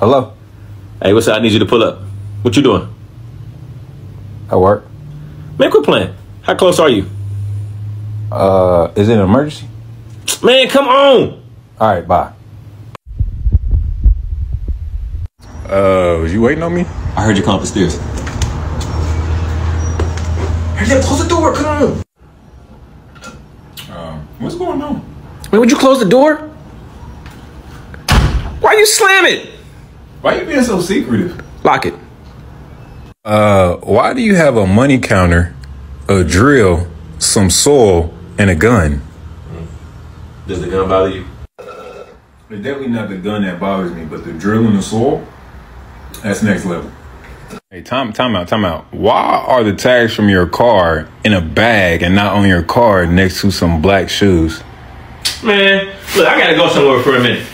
Hello? Hey, what's up? I need you to pull up. What you doing? At work? Man, quit playing. How close are you? Uh, is it an emergency? Man, come on. All right, bye. Uh, was you waiting on me? I heard you come up the stairs. Hurry up, close the door. Come on. Um, what's going on? Man, would you close the door? Why you slam it? Why you being so secretive? Lock it. Uh, why do you have a money counter, a drill, some soil, and a gun? Does the gun bother you? It's definitely not the gun that bothers me, but the drill and the soil, that's next level. Hey, time, time out, time out. Why are the tags from your car in a bag and not on your car next to some black shoes? Man, look, I gotta go somewhere for a minute.